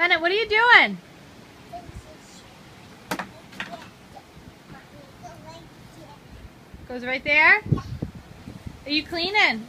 Bennett, what are you doing? Goes right there? Are you cleaning?